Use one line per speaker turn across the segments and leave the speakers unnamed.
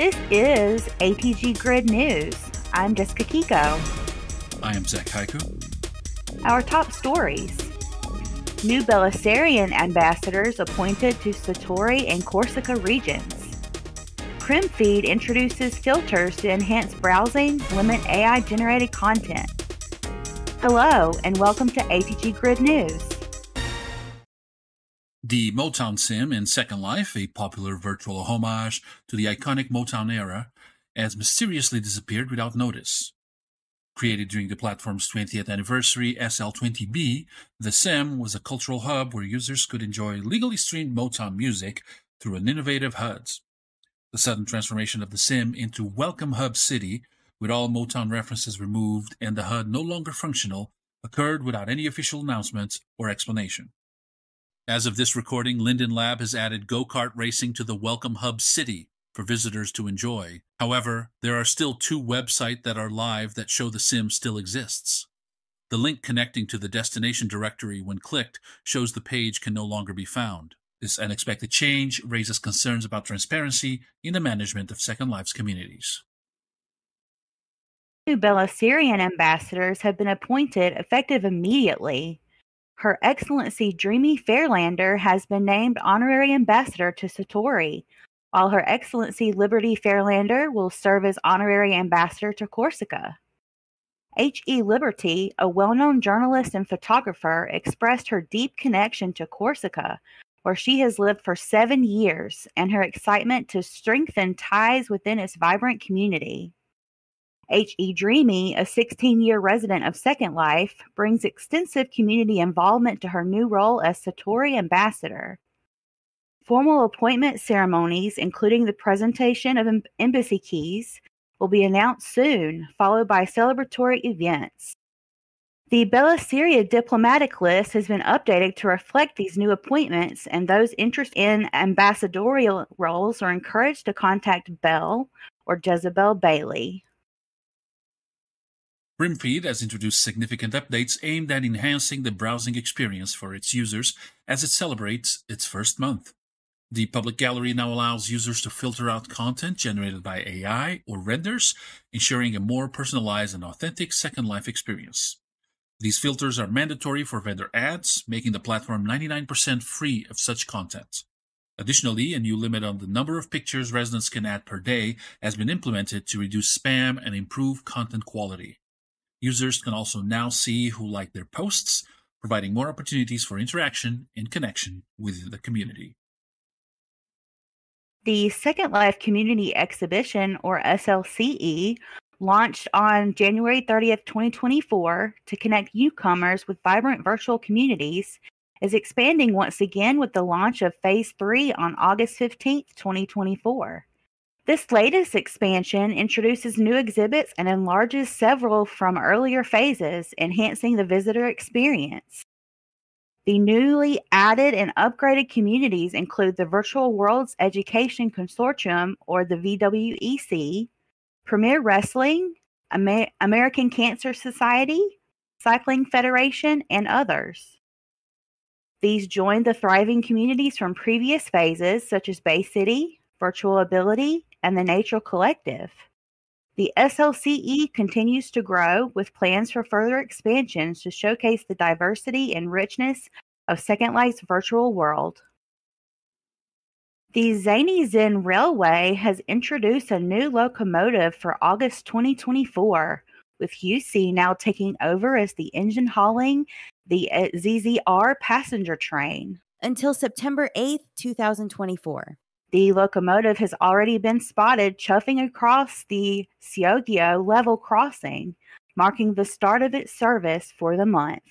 This is ATG Grid News. I'm Jessica Akiko.
I am Zack Haiku.
Our top stories. New Bellisserian ambassadors appointed to Satori and Corsica regions. Primfeed introduces filters to enhance browsing, limit AI generated content. Hello, and welcome to ATG Grid News.
The Motown Sim in Second Life, a popular virtual homage to the iconic Motown era, has mysteriously disappeared without notice. Created during the platform's 20th anniversary SL20B, The Sim was a cultural hub where users could enjoy legally streamed Motown music through an innovative HUD. The sudden transformation of The Sim into Welcome Hub City, with all Motown references removed and the HUD no longer functional, occurred without any official announcement or explanation. As of this recording, Linden Lab has added go kart racing to the Welcome Hub City for visitors to enjoy. However, there are still two websites that are live that show the sim still exists. The link connecting to the destination directory when clicked shows the page can no longer be found. This unexpected change raises concerns about transparency in the management of Second Life's communities.
New Bellisserian ambassadors have been appointed effective immediately. Her Excellency Dreamy Fairelander has been named Honorary Ambassador to Satori, while Her Excellency Liberty Fairelander will serve as Honorary Ambassador to Corsica. H. E. Liberty, a well known journalist and photographer, expressed her deep connection to Corsica, where she has lived for seven years, and her excitement to strengthen ties within its vibrant community. H.E. Dreamy, a 16 year resident of Second Life, brings extensive community involvement to her new role as Satori Ambassador. Formal appointment ceremonies, including the presentation of embassy keys, will be announced soon, followed by celebratory events. The Bellisseria diplomatic list has been updated to reflect these new appointments, and those interested in ambassadorial roles are encouraged to contact Bell or Jezebel Bailey.
Primfeed has introduced significant updates aimed at enhancing the browsing experience for its users as it celebrates its first month. The public gallery now allows users to filter out content generated by AI or renders, ensuring a more personalized and authentic Second Life experience. These filters are mandatory for vendor ads, making the platform 99% free of such content. Additionally, a new limit on the number of pictures residents can add per day has been implemented to reduce spam and improve content quality. Users can also now see who like their posts, providing more opportunities for interaction and connection within the community.
The Second Life Community Exhibition, or SLCE, launched on January 30th, 2024 to connect newcomers with vibrant virtual communities, is expanding once again with the launch of Phase 3 on August 15th, 2024. This latest expansion introduces new exhibits and enlarges several from earlier phases, enhancing the visitor experience. The newly added and upgraded communities include the Virtual Worlds Education Consortium, or the VWEC, Premier Wrestling, Amer- American Cancer Society, Cycling Federation, and others. These join the thriving communities from previous phases, such as Bay City, Virtual Ability, and the Nature Collective. The SLCE continues to grow with plans for further expansions to showcase the diversity and richness of Second Life's virtual world. The Zany Zen Railway has introduced a new locomotive for August 2024, with Uccie now taking over as the engine hauling the uh, ZZR passenger train.
Until September 8th, 2024.
The locomotive has already been spotted chuffing across the Siogio level crossing, marking the start of its service for the month.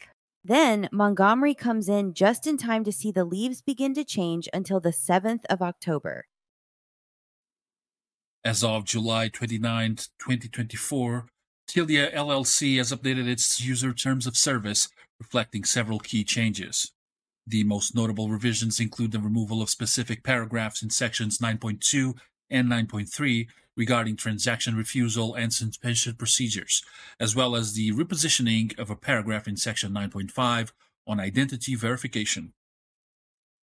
Then Montgomery comes in just in time to see the leaves begin to change until the 7th of October.
As of July 29, 2024, Tilia LLC has updated its user terms of service, reflecting several key changes. The most notable revisions include the removal of specific paragraphs in sections 9.2 and 9.3 regarding transaction refusal and suspension procedures, as well as the repositioning of a paragraph in section 9.5 on identity verification.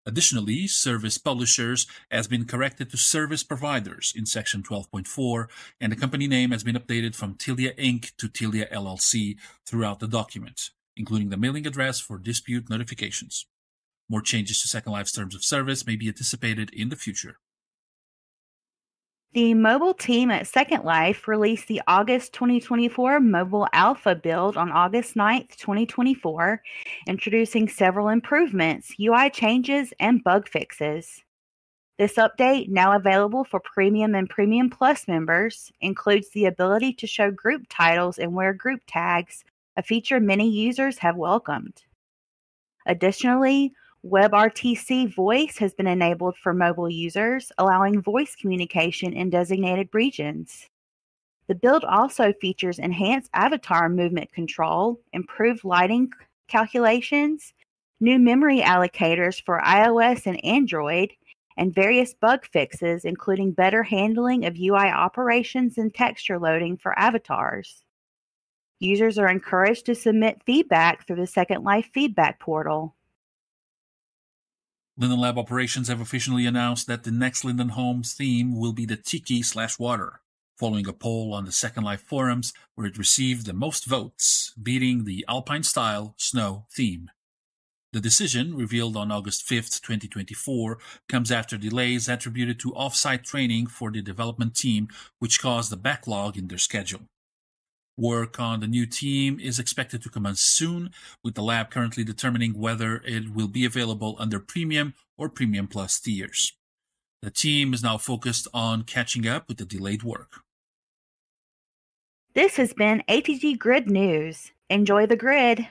Additionally, service publishers has been corrected to service providers in section 12.4, and the company name has been updated from Tilia Inc. to Tilia LLC throughout the document, including the mailing address for dispute notifications. More changes to Second Life's terms of service may be anticipated in the future.
The mobile team at Second Life released the August 2024 mobile alpha build on August 9th, 2024, introducing several improvements, UI changes, and bug fixes. This update, now available for Premium and Premium Plus members, includes the ability to show group titles and wear group tags, a feature many users have welcomed. Additionally, WebRTC Voice has been enabled for mobile users, allowing voice communication in designated regions. The build also features enhanced avatar movement control, improved lighting calculations, new memory allocators for iOS and Android, and various bug fixes, including better handling of UI operations and texture loading for avatars. Users are encouraged to submit feedback through the Second Life feedback portal.
Linden Lab Operations have officially announced that the next Linden Homes theme will be the Tiki slash Water, following a poll on the Second Life forums where it received the most votes, beating the Alpine Style Snow theme. The decision, revealed on August 5th, 2024, comes after delays attributed to off-site training for the development team, which caused a backlog in their schedule. Work on the new team is expected to commence soon, with the lab currently determining whether it will be available under Premium or Premium Plus tiers. The team is now focused on catching up with the delayed work.
This has been ATG Grid News. Enjoy the grid.